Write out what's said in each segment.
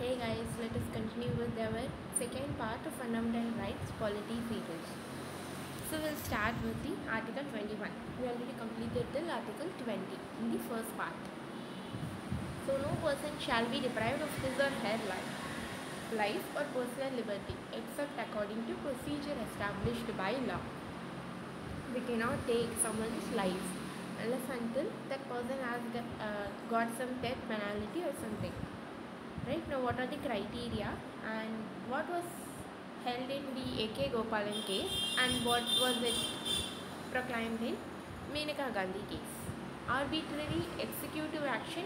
Hey guys, let us continue with our second part of Fundamental Rights Polity series. So we'll start with the Article 21. We already completed till Article 20 in the first part. So no person shall be deprived of his or her life, life or personal liberty except according to procedure established by law. We cannot take someone's life unless until that person has got, uh, got some death penalty or something right now what are the criteria and what was held in the AK Gopalan case and what was it proclaimed in Maneka Gandhi case? Arbitrary executive action.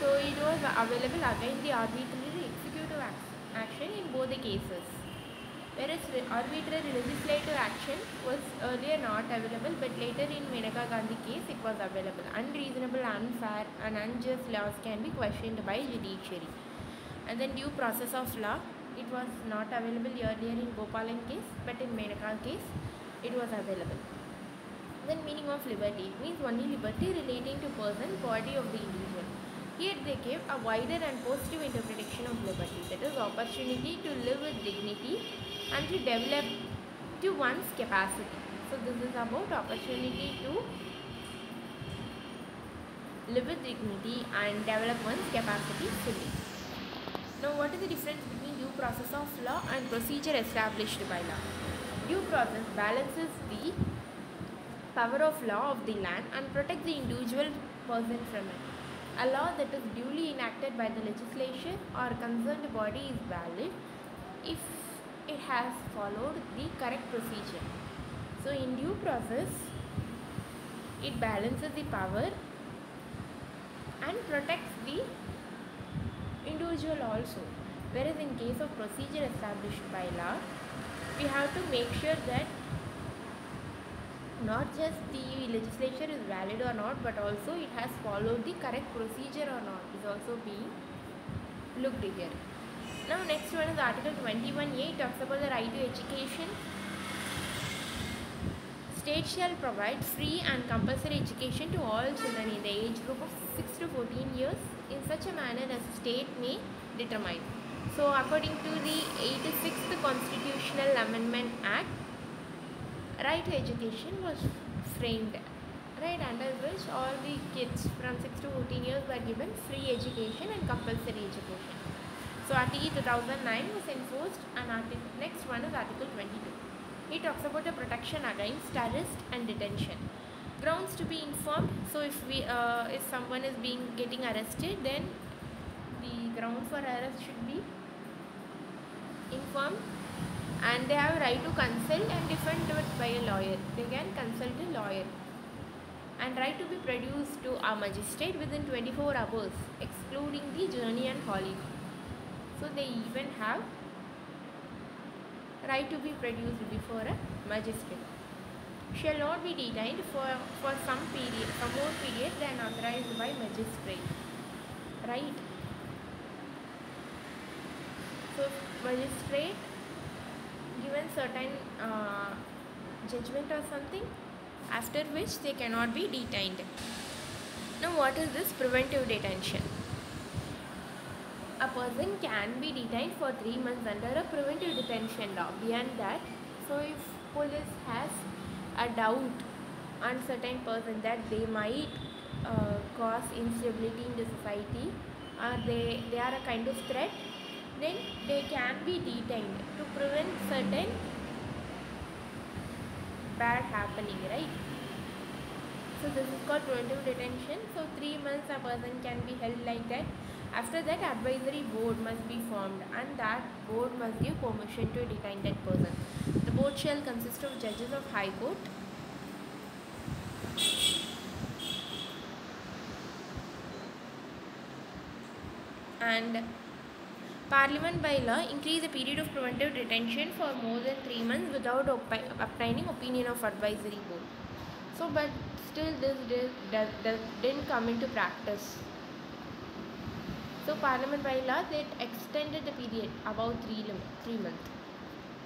So it was available again the arbitrary executive action in both the cases whereas arbitrary legislative action was earlier not available but later in Maneka Gandhi case it was available. Unreasonable, unfair and unjust laws can be questioned by judiciary. And then due process of law it was not available earlier in Gopalan case but in Maneka case it was available. Then meaning of liberty means only liberty relating to person, body of the individual. Here they gave a wider and positive interpretation of liberty that is opportunity to live with dignity and to develop to one's capacity. So this is about opportunity to live with dignity and develop one's capacity fully. Now what is the difference between due process of law and procedure established by law? Due process balances the power of law of the land and protects the individual person from it. A law that is duly enacted by the legislature or concerned body is valid if it has followed the correct procedure. So, in due process, it balances the power and protects the individual also. Whereas, in case of procedure established by law, we have to make sure that not just the legislature is valid or not, but also it has followed the correct procedure or not is also being looked here. Now next one is Article 21A it talks about the right to education. State shall provide free and compulsory education to all children in the age group of 6 to 14 years in such a manner as the state may determine. So according to the 86th Constitutional Amendment Act, right to education was framed right under which all the kids from 6 to 14 years were given free education and compulsory education. So RTE 2009 was enforced and article, next one is Article 22. He talks about the protection against arrest and detention. Grounds to be informed. So if we uh, if someone is being getting arrested, then the ground for arrest should be informed and they have a right to consult and defend it by a lawyer. They can consult a lawyer and right to be produced to a magistrate within 24 hours excluding the journey and holiday. So they even have right to be produced before a magistrate. Shall not be detained for, for some period, some more period than authorized by magistrate. Right? So magistrate given certain uh, judgment or something after which they cannot be detained. Now what is this preventive detention? A person can be detained for three months under a preventive detention law. Beyond that, so if police has a doubt on certain person that they might uh, cause instability in the society or they, they are a kind of threat, then they can be detained to prevent certain bad happening, right? So this is called preventive detention. So three months a person can be held like that. After that, advisory board must be formed, and that board must give permission to detain that person. The board shall consist of judges of High Court. And Parliament by law increase the period of preventive detention for more than three months without obtaining opinion of advisory board. So, but still this does, does, didn't come into practice. So, Parliament by law they extended the period about three three months.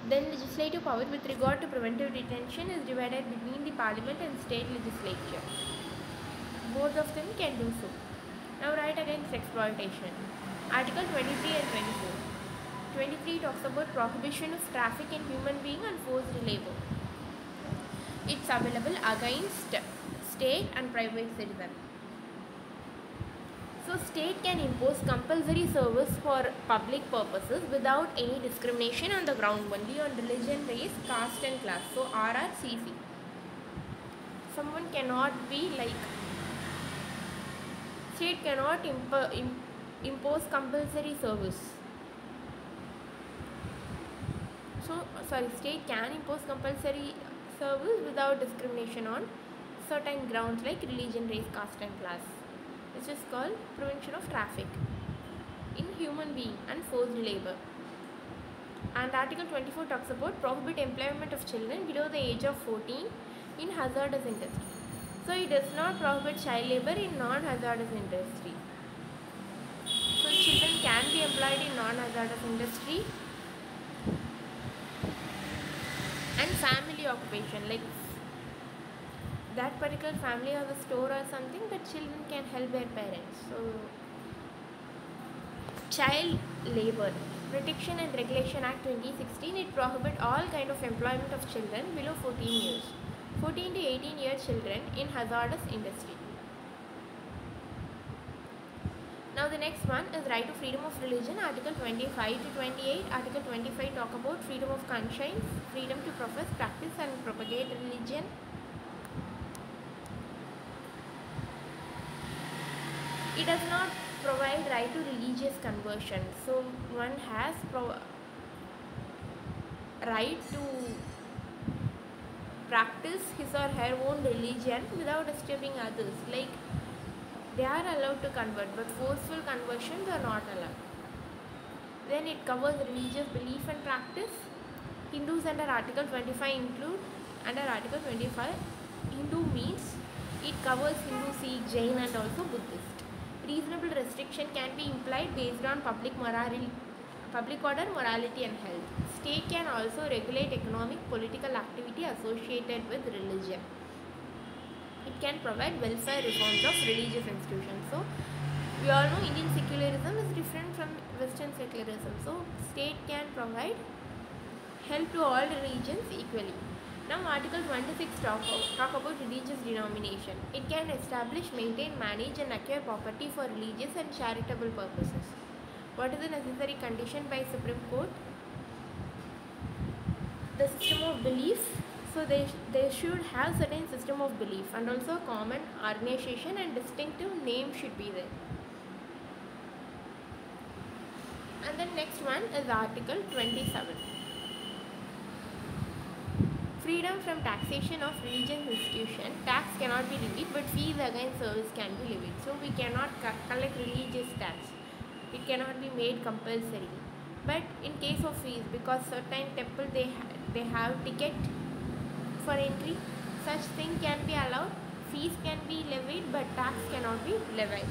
Then legislative power with regard to preventive detention is divided between the Parliament and state legislature. Both of them can do so. Now, right against exploitation. Article 23 and 24. 23 talks about prohibition of traffic in human being and forced labor. It's available against state and private citizen. So state can impose compulsory service for public purposes without any discrimination on the ground only on religion, race, caste and class. So RRCC. Someone cannot be like state cannot impo- im- impose compulsory service. So sorry, state can impose compulsory service without discrimination on certain grounds like religion, race, caste and class. This is called prevention of traffic in human being and forced labor. And Article 24 talks about prohibit employment of children below the age of 14 in hazardous industry. So it does not prohibit child labor in non-hazardous industry. So children can be employed in non-hazardous industry and family occupation like that particular family has a store or something but children can help their parents. So child labor protection and regulation act 2016 it prohibit all kind of employment of children below 14 years. 14 to 18 year children in hazardous industry. Now the next one is right to freedom of religion article 25 to 28 article 25 talk about freedom of conscience freedom to profess practice and propagate religion it does not provide right to religious conversion. So one has right to practice his or her own religion without disturbing others. Like they are allowed to convert but forceful conversions are not allowed. Then it covers religious belief and practice. Hindus under article 25 include under article 25 hindu means it covers hindu sikh jain and also buddhist reasonable restriction can be implied based on public morality public order morality and health. State can also regulate economic political activity associated with religion. It can provide welfare reforms of religious institutions. So we all know indian secularism is different from western secularism. So state can provide help to all religions equally now article 26 talk, talk about religious denomination. It can establish maintain manage and acquire property for religious and charitable purposes. What is the necessary condition by supreme court? The system of belief. So they, they should have certain system of belief and also a common organization and distinctive name should be there. And then next one is article 27 freedom from taxation of religious institution tax cannot be levied but fees against service can be levied. So we cannot co- collect religious tax. It cannot be made compulsory. But in case of fees because certain temple they ha- they have ticket for entry such thing can be allowed. Fees can be levied but tax cannot be levied.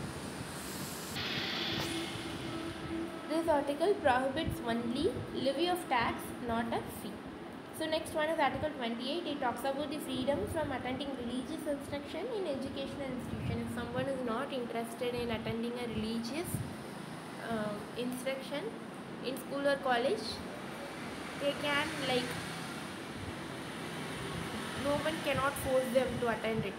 This article prohibits only levy of tax not a fee so next one is article 28 it talks about the freedom from attending religious instruction in educational institution. If someone is not interested in attending a religious uh, instruction in school or college they can like no one cannot force them to attend it.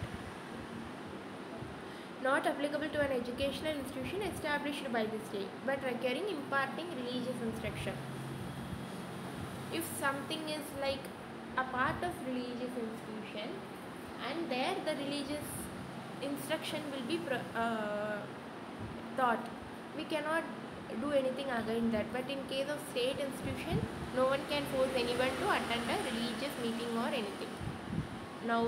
Not applicable to an educational institution established by the state but requiring imparting religious instruction if something is like a part of religious institution and there the religious instruction will be uh, taught. We cannot do anything against that. But in case of state institution no one can force anyone to attend a religious meeting or anything. Now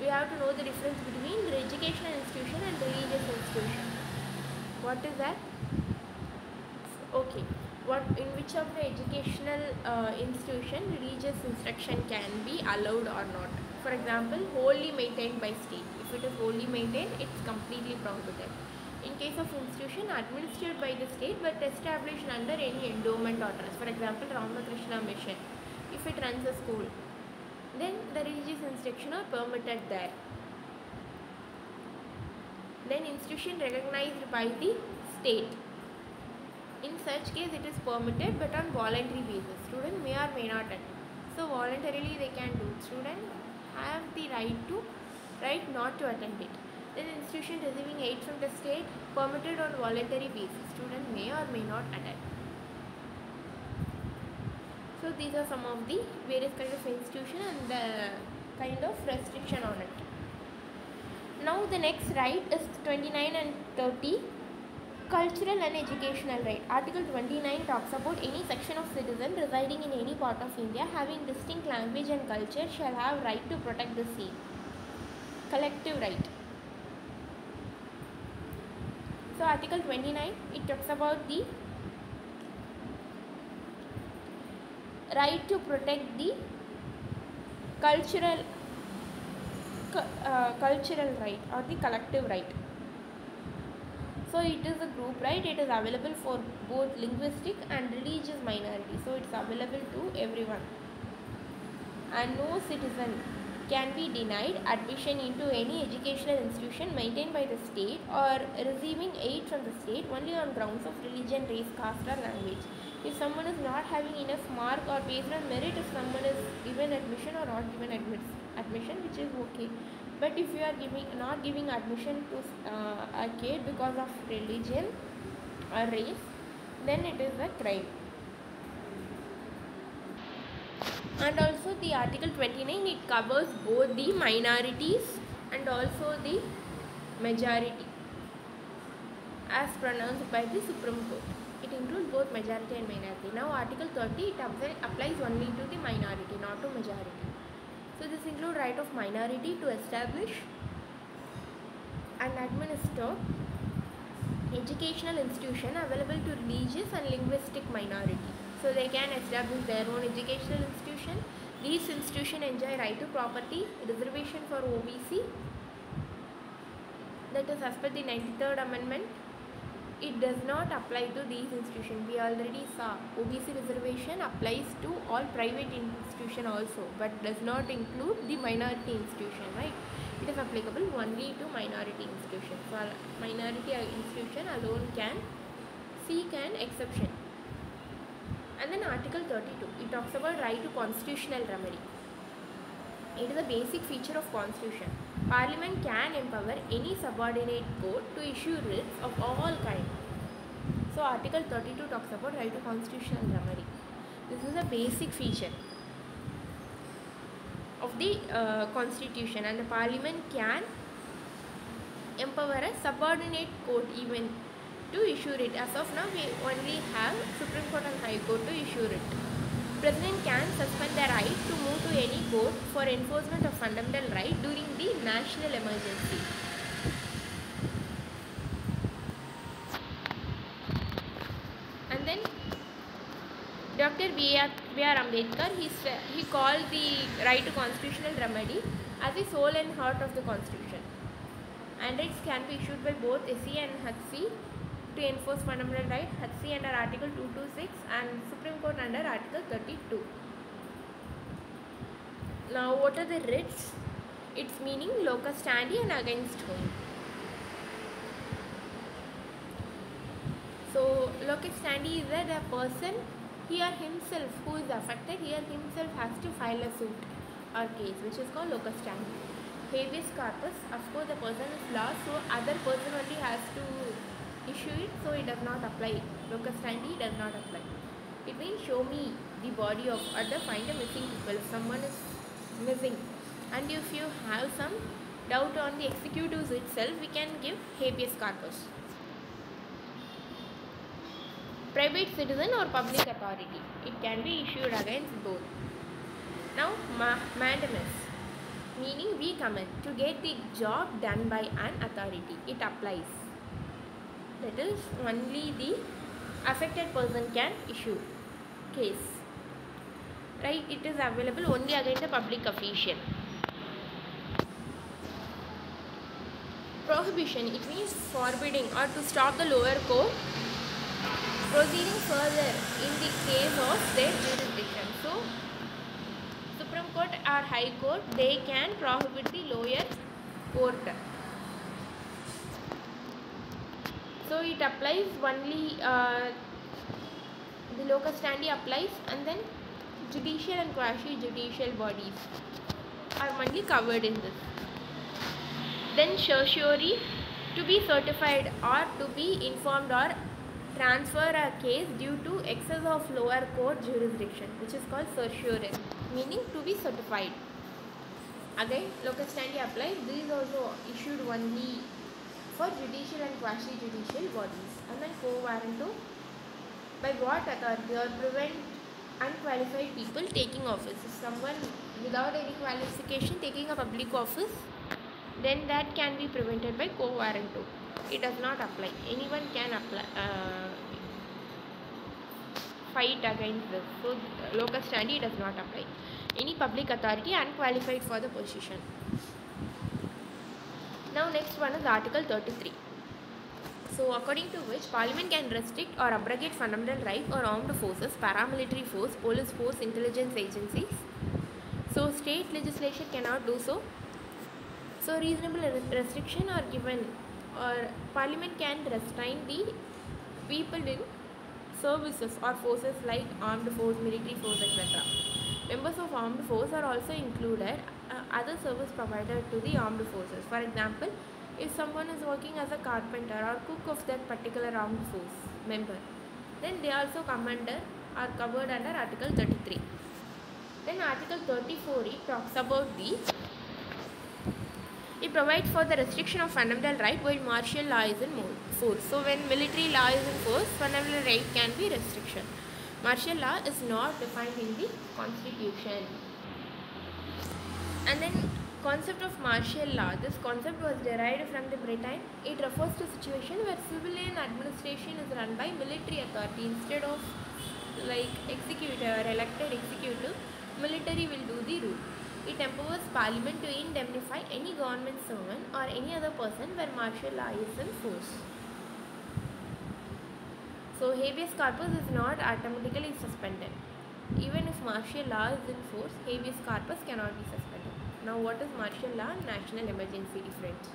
we have to know the difference between the educational institution and religious institution. What is that what in which of the educational uh, institution religious instruction can be allowed or not? For example wholly maintained by state. If it is wholly maintained it's completely prohibited. In case of institution administered by the state but established under any endowment or trust for example ramakrishna mission if it runs a school then the religious instruction are permitted there. Then institution recognized by the state. In such case, it is permitted but on voluntary basis. Student may or may not attend. So voluntarily they can do. Student have the right to right not to attend it. Then institution receiving aid from the state permitted on voluntary basis. Student may or may not attend. So these are some of the various kind of institution and the kind of restriction on it. Now the next right is 29 and 30 cultural and educational right. Article 29 talks about any section of citizen residing in any part of India having distinct language and culture shall have right to protect the same. Collective right. So Article 29 it talks about the right to protect the cultural uh, cultural right or the collective right so it is a group right? It is available for both linguistic and religious minority. So it's available to everyone. And no citizen can be denied admission into any educational institution maintained by the state or receiving aid from the state only on grounds of religion race caste or language. If someone is not having enough mark or based on merit if someone is given admission or not given admission which is okay but if you are giving not giving admission to uh, a kid because of religion or race then it is a crime. And also the article 29 it covers both the minorities and also the majority as pronounced by the supreme court. It includes both majority and minority. Now article 30 it applies only to the minority not to majority so this includes right of minority to establish and administer educational institution available to religious and linguistic minority. So they can establish their own educational institution. These institution enjoy right to property reservation for obc that is as per the 93rd amendment it does not apply to these institutions. We already saw obc reservation applies to all private institution also but does not include the minority institution right? It is applicable only to minority institution so minority institution alone can seek an exception. And then article 32 it talks about right to constitutional remedy. It is a basic feature of constitution parliament can empower any subordinate court to issue writs of all kinds. so article 32 talks about right to constitutional remedy. This is a basic feature of the uh, constitution and the parliament can empower a subordinate court even to issue it as of now we only have supreme court and high court to issue it president can suspend the right to move to any court for enforcement of fundamental right during the national emergency and then Dr. B.R. Ambedkar, he, he called the right to constitutional remedy as the soul and heart of the constitution. And rights can be issued by both SC and HC to enforce fundamental right, HC under Article 226 and Supreme Court under Article 32. Now, what are the writs? Its meaning locus standi and against whom. So, locus standi is that a person here himself who is affected here himself has to file a suit or case which is called locus standi. Habeas corpus, of course, the person is lost, so other person only has to issue it, so it does not apply. Locus standi does not apply. It means show me the body of other, find a missing people. Someone is missing, and if you have some doubt on the executives itself, we can give habeas corpus. Private citizen or public authority, it can be issued against both. Now, ma- mandamus, meaning we command to get the job done by an authority. It applies. That is only the affected person can issue case. Right? It is available only against a public official. Prohibition, it means forbidding or to stop the lower court proceeding further in the case of their jurisdiction. So, Supreme Court or High Court, they can prohibit the lower court. So it applies only uh, the locus standi applies and then judicial and quasi judicial bodies are only covered in this. Then certiorari to be certified or to be informed or transfer a case due to excess of lower court jurisdiction which is called certiorari meaning to be certified. Again locus standi applies. These also issued only for judicial and quasi judicial bodies and then quo warranto, by what authority or prevent unqualified people taking office. If someone without any qualification taking a public office, then that can be prevented by quo warranto. It does not apply. Anyone can apply. Uh, fight against this. So locus standi does not apply. Any public authority unqualified for the position. Now next one is Article 33. So according to which Parliament can restrict or abrogate fundamental rights or armed forces, paramilitary force, police force, intelligence agencies. So state legislation cannot do so. So reasonable restriction are given or Parliament can restrain the people in services or forces like armed force, military force, etc. Members of armed force are also included uh, other service provided to the armed forces. For example, if someone is working as a carpenter or cook of that particular armed force member, then they also come under are covered under Article 33. Then Article 34 it talks about the it provides for the restriction of fundamental right while martial law is in force. So when military law is in force, fundamental right can be restriction. Martial law is not defined in the constitution. And then concept of martial law. This concept was derived from the Britain. It refers to a situation where civilian administration is run by military authority instead of like executive or elected executive. Military will do the rule. It empowers parliament to indemnify any government servant or any other person where martial law is in force. So habeas corpus is not automatically suspended. Even if martial law is in force, habeas corpus cannot be suspended. Now what is martial law national emergency difference?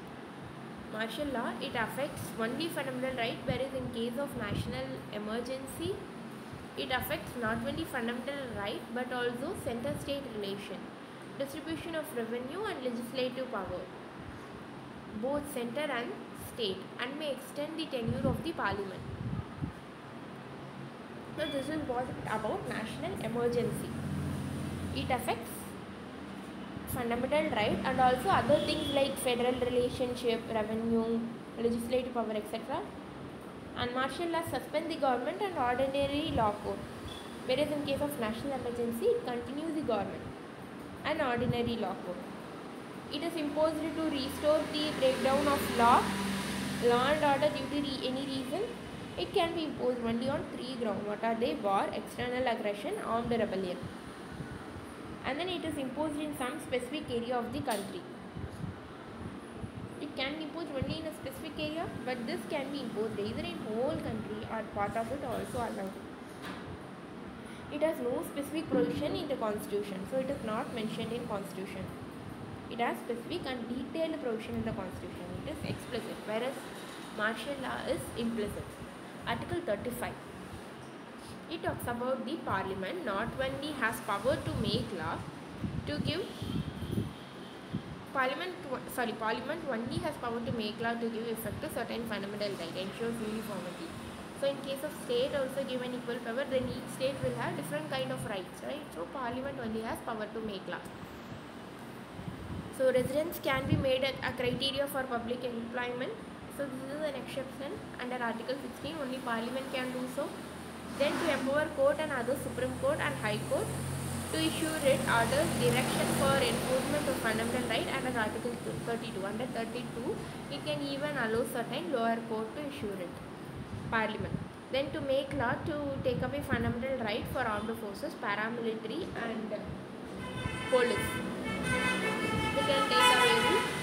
Martial law, it affects only fundamental right whereas in case of national emergency, it affects not only fundamental right but also center-state relation, distribution of revenue and legislative power, both center and state and may extend the tenure of the parliament. This is what about national emergency. It affects fundamental right and also other things like federal relationship, revenue, legislative power, etc. And martial law suspend the government and ordinary law court. Whereas in case of national emergency, it continues the government and ordinary law court. It is imposed to restore the breakdown of law, law and order due to any reason. It can be imposed only on three grounds. What are they? War, external aggression, armed rebellion and then it is imposed in some specific area of the country. It can be imposed only in a specific area, but this can be imposed either in whole country or part of it also allowed. It has no specific provision in the constitution, so it is not mentioned in constitution. It has specific and detailed provision in the constitution. It is explicit, whereas martial law is implicit. Article 35 it talks about the parliament not only has power to make law to give parliament sorry parliament only has power to make law to give effect to certain fundamental right ensures uniformity. So in case of state also given equal power then each state will have different kind of rights right? So parliament only has power to make law. So residence can be made a criteria for public employment so this is an exception under article 16 only parliament can do so. Then to empower court and other supreme court and high court to issue writ orders direction for enforcement of fundamental right under article 32 under 32 it can even allow certain lower court to issue writ. Parliament. Then to make law to take away fundamental right for armed forces paramilitary and police. They can take away the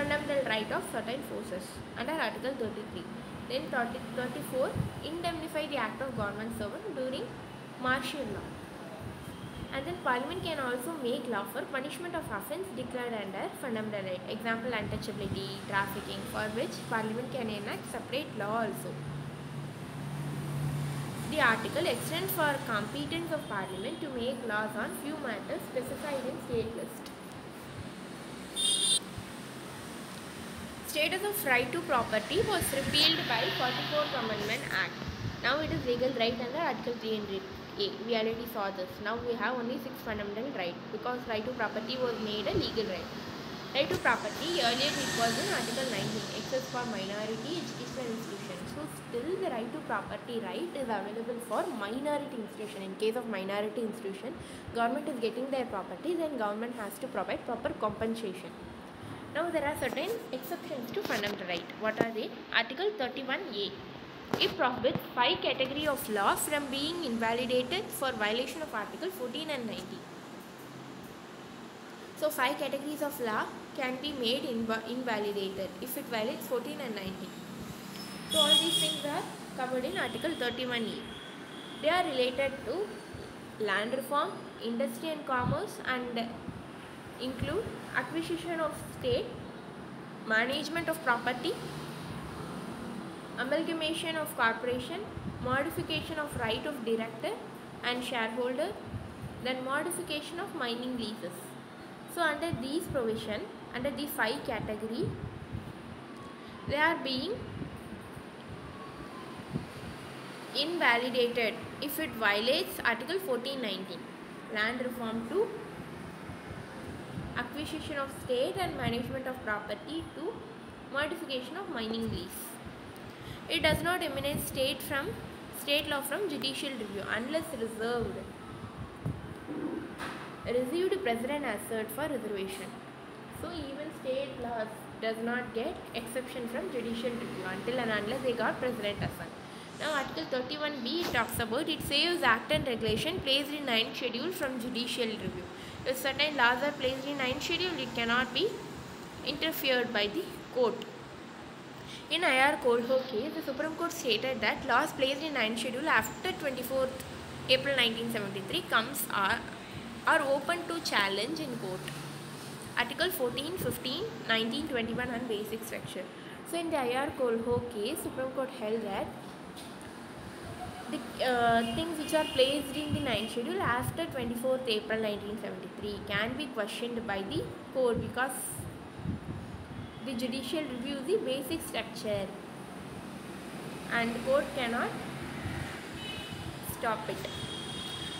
fundamental right of certain forces under article 33 then 30, 34 indemnify the act of government servant during martial law And then Parliament can also make law for punishment of offence declared under fundamental right. Example, untouchability, trafficking, for which Parliament can enact separate law also. The article extends for competence of Parliament to make laws on few matters specified in state list. Status of right to property was repealed by 44th Amendment Act. Now it is legal right under Article 308A. We already saw this. Now we have only six fundamental right because right to property was made a legal right. Right to property earlier it was in Article 19 access for minority educational institutions. So still the right to property right is available for minority institution. In case of minority institution, government is getting their property, then government has to provide proper compensation. Now there are certain exceptions to fundamental right. What are they? Article 31A. It prohibits five category of law from being invalidated for violation of Article 14 and 19. So five categories of law can be made inv- invalidated if it violates 14 and 19. So all these things are covered in Article 31E. They are related to land reform, industry and commerce and include acquisition of state, management of property, amalgamation of corporation, modification of right of director and shareholder, then modification of mining leases. So under these provision, under the five category, they are being invalidated if it violates Article 1419, land reform to acquisition of state and management of property to modification of mining lease. It does not emanate state from state law from judicial review unless reserved. Received president assert for reservation. So even state laws does not get exception from judicial review until and unless they got president assent. Now Article 31b talks about it saves act and regulation placed in 9th schedule from judicial review. If certain laws are placed in 9th schedule, it cannot be interfered by the court. In IR Coelho case, the Supreme Court stated that laws placed in 9th schedule after 24th April 1973 comes are, are open to challenge in court. Article 14, 15, 19, 21 and basic section. So in the IR Coelho case, Supreme Court held that the uh, things which are placed in the 9th schedule after 24th April 1973 can be questioned by the court because the judicial review is the basic structure and the court cannot stop it.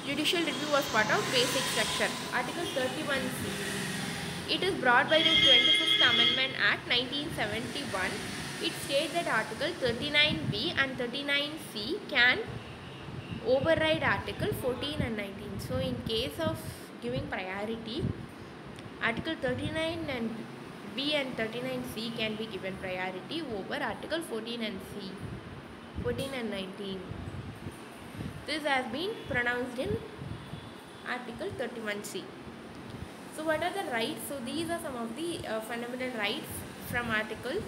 Judicial review was part of basic structure. Article 31C. It is brought by the 25th Amendment Act 1971. It states that Article 39B and 39C can override Article 14 and 19. So, in case of giving priority, Article 39 and B and 39C can be given priority over Article 14 and C, 14 and 19. This has been pronounced in Article 31C. So, what are the rights? So, these are some of the uh, fundamental rights from Article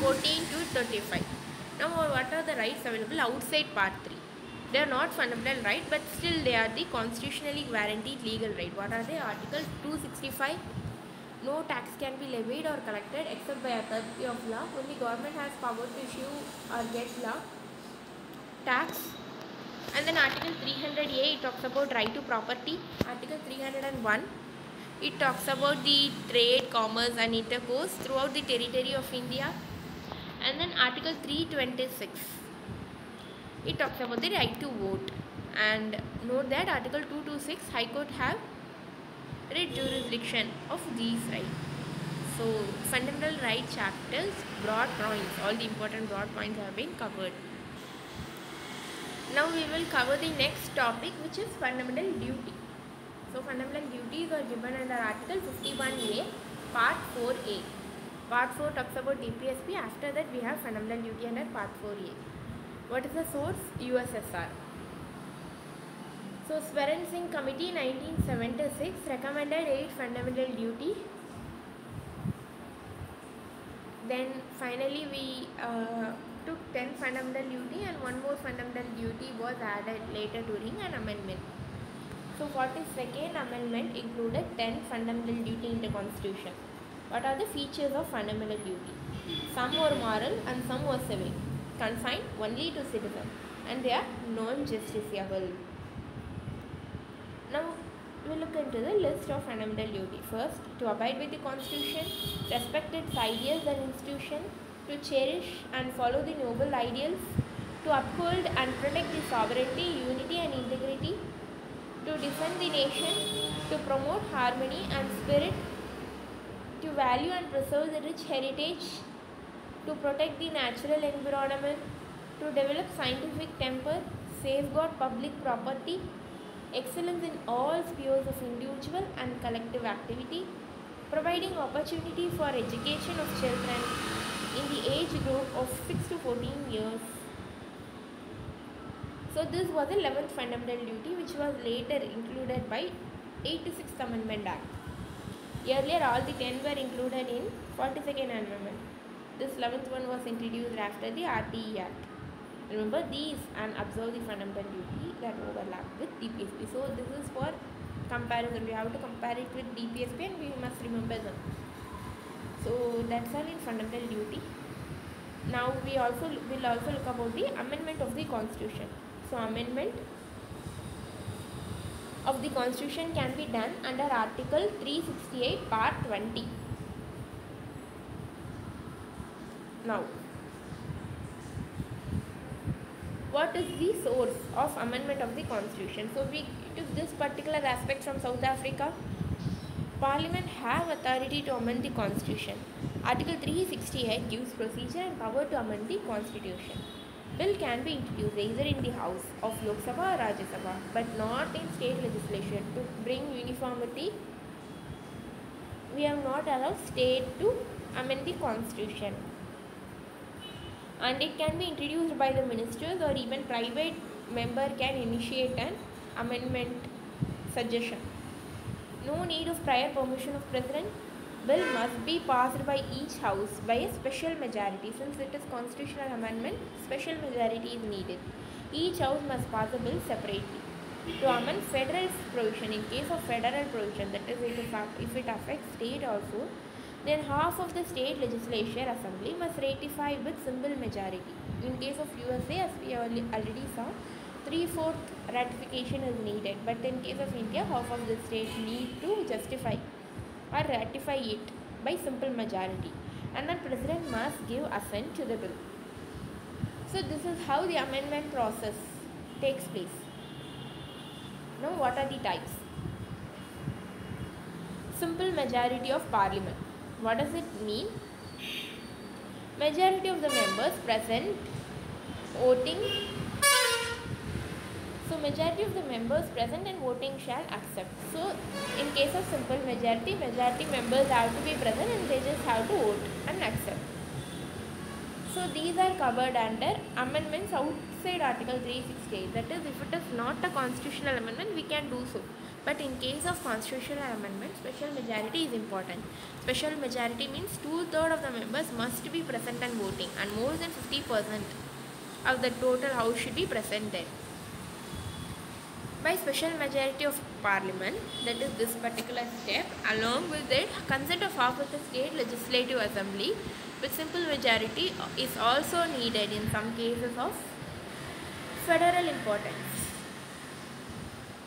14 to 35. Now, what are the rights available outside Part 3? They are not fundamental right, but still they are the constitutionally guaranteed legal right. What are they? Article 265. No tax can be levied or collected except by authority of law. Only government has power to issue or get law tax. And then Article 300A it talks about right to property. Article 301 it talks about the trade, commerce and intercourse throughout the territory of India and then article 326 it talks about the right to vote. And note that article 226 high court have writ jurisdiction of these rights. So fundamental right chapters broad points. All the important broad points have been covered. Now we will cover the next topic which is fundamental duty. So fundamental duties are given under article 51a part 4a Part 4 talks about DPSP. After that, we have fundamental duty under Part 4A. What is the source? USSR. So, Swaran Singh Committee 1976 recommended 8 fundamental duty. Then finally we uh, took 10 fundamental duty and one more fundamental duty was added later during an amendment. So 42nd Amendment included 10 fundamental duty in the Constitution. What are the features of fundamental duty? Some were moral and some were civil, confined only to citizens, and they are non-justiciable. Now we look into the list of fundamental duty. First, to abide with the Constitution, respect its ideals and institutions, to cherish and follow the noble ideals, to uphold and protect the sovereignty, unity, and integrity, to defend the nation, to promote harmony and spirit, to value and preserve the rich heritage, to protect the natural environment, to develop scientific temper, safeguard public property, excellence in all spheres of individual and collective activity, providing opportunity for education of children in the age group of 6 to 14 years. So this was the 11th fundamental duty which was later included by 86th Amendment Act. Earlier all the 10 were included in 42nd Amendment. This 11th one was introduced after the RTE Act. Remember these and observe the fundamental duty that overlap with DPSP. So this is for comparison. We have to compare it with DPSP and we must remember them. So that's all in fundamental duty. Now we also will also look about the amendment of the constitution. So amendment of the constitution can be done under article 368 part 20. Now what is the source of amendment of the constitution? So we took this particular aspect from south africa. Parliament have authority to amend the constitution. Article 368 gives procedure and power to amend the constitution bill can be introduced either in the house of lok sabha or rajya sabha but not in state legislation to bring uniformity we have not allowed state to amend the constitution and it can be introduced by the ministers or even private member can initiate an amendment suggestion. No need of prior permission of president. Bill must be passed by each house by a special majority. Since it is constitutional amendment, special majority is needed. Each house must pass a bill separately. To amend federal provision, in case of federal provision, that is if it, affects state also, then half of the state legislature assembly must ratify with simple majority. In case of USA, as we already saw, three-fourth ratification is needed. But in case of India, half of the state need to justify or ratify it by simple majority. And the president must give assent to the bill. So this is how the amendment process takes place. Now what are the types? Simple majority of parliament. What does it mean? Majority of the members present voting. Majority of the members present and voting shall accept. So in case of simple majority, majority members have to be present and they just have to vote and accept. So these are covered under amendments outside Article 368. That is, if it is not a constitutional amendment, we can do so. But in case of constitutional amendment, special majority is important. Special majority means two-thirds of the members must be present and voting and more than 50% of the total house should be present there. By special majority of parliament, that is this particular step, along with it, consent of half of the state legislative assembly with simple majority is also needed in some cases of federal importance.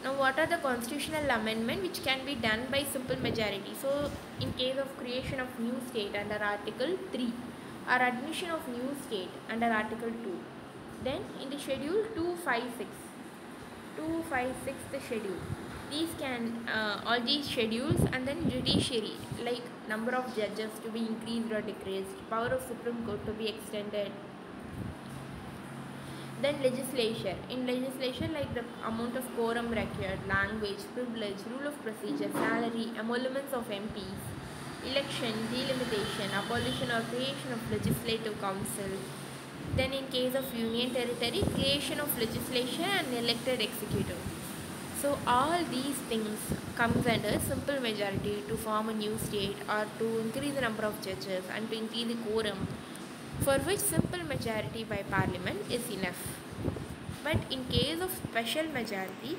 Now what are the constitutional amendment which can be done by simple majority? So in case of creation of new state under article 3 or admission of new state under article 2. Then in the schedule 256, 256 the schedule. These can, uh, all these schedules and then judiciary like number of judges to be increased or decreased, power of Supreme Court to be extended, then legislation. In legislation, like the amount of quorum required, language, privilege, rule of procedure, salary, emoluments of MPs, election, delimitation, abolition or creation of legislative council. Then in case of union territory, creation of legislation and elected executive. So all these things comes under simple majority to form a new state or to increase the number of judges and to increase the quorum for which simple majority by parliament is enough. But in case of special majority,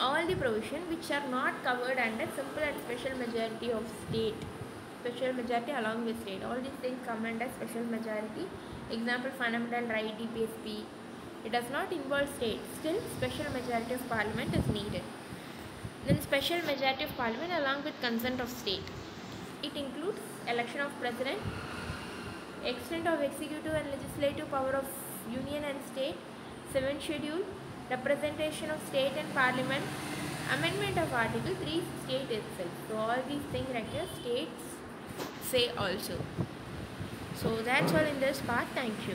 all the provision which are not covered under simple and special majority of state. Special majority along with state. All these things come under special majority. Example fundamental right DPSP. It does not involve state. Still special majority of parliament is needed. Then special majority of parliament along with consent of state. It includes election of president, extent of executive and legislative power of union and state, seventh schedule, representation of state and parliament, amendment of article 368 itself. So all these things here states say also. So that's all in this part. Thank you.